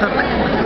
Hasta luego.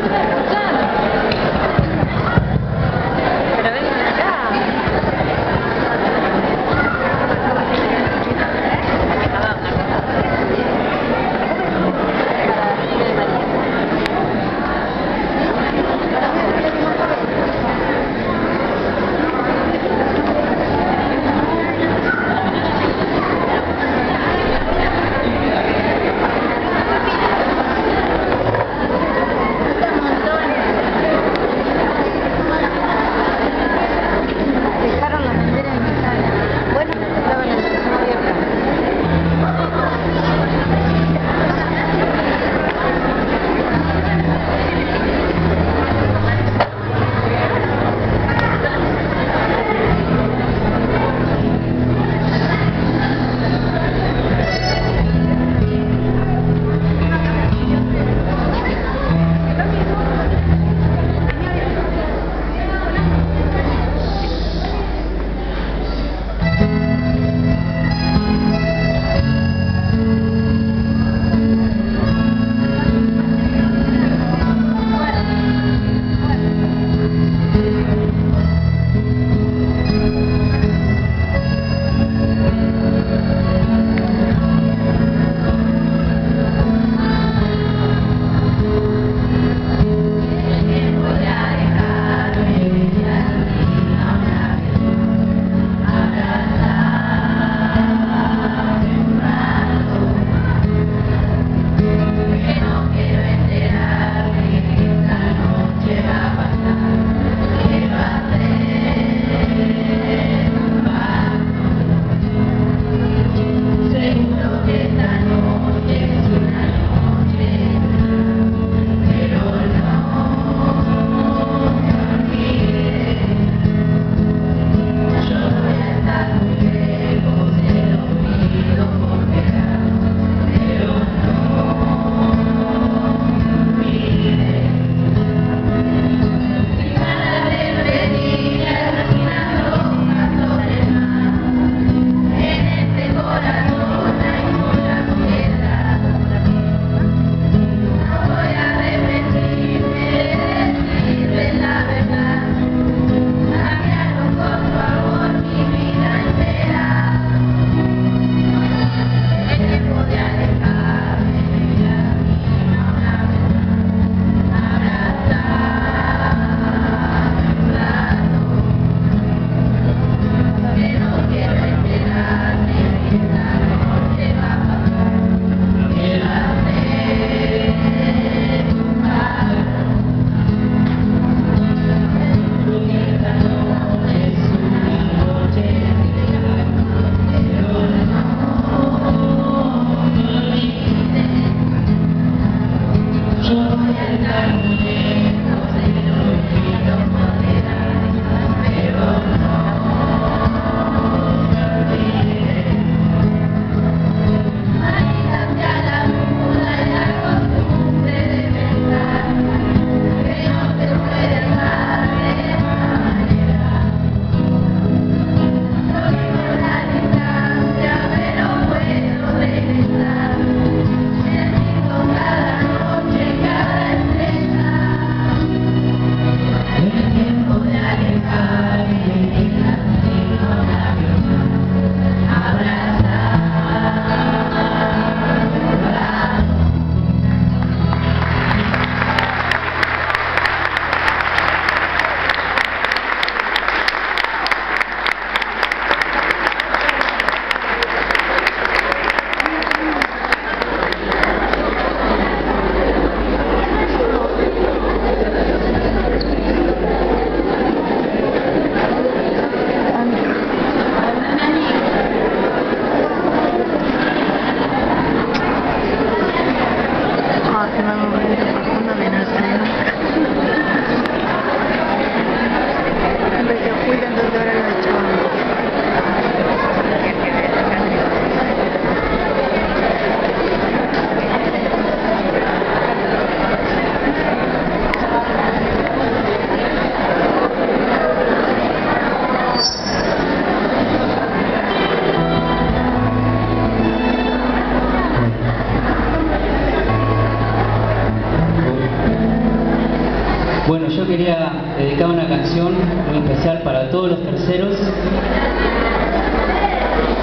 quería dedicar una canción muy especial para todos los terceros.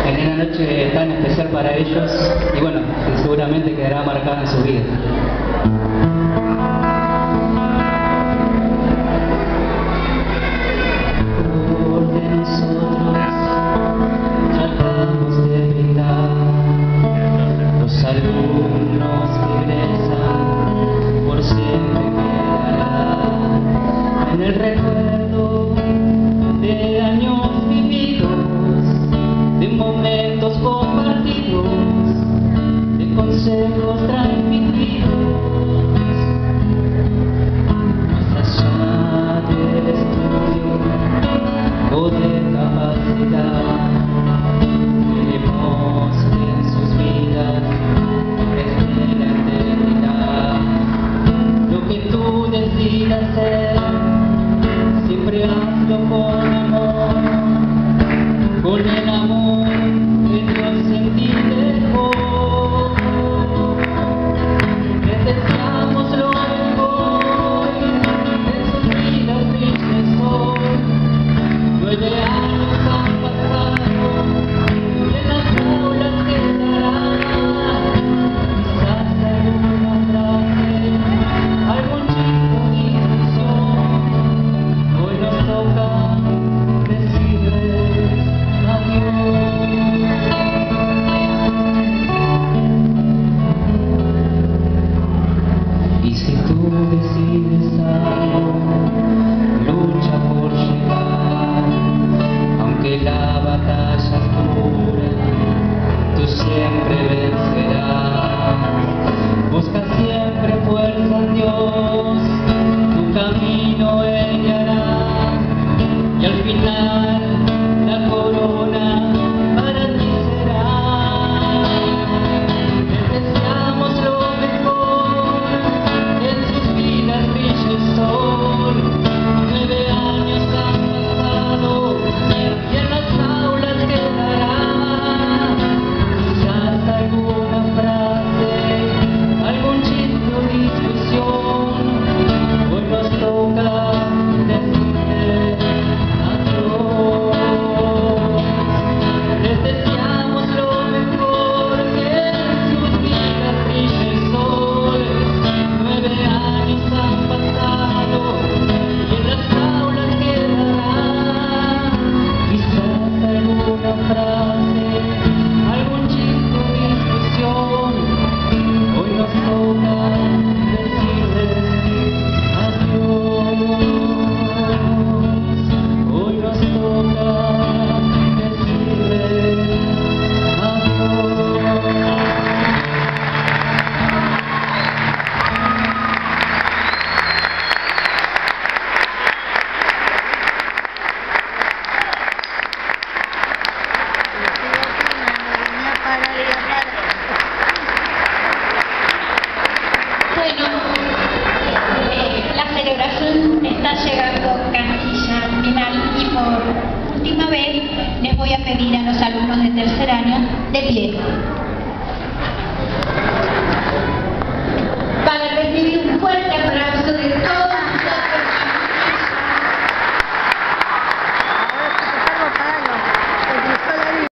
En una noche tan especial para ellos y bueno, que seguramente quedará marcada en su vida. pedir a los alumnos de tercer año de pie.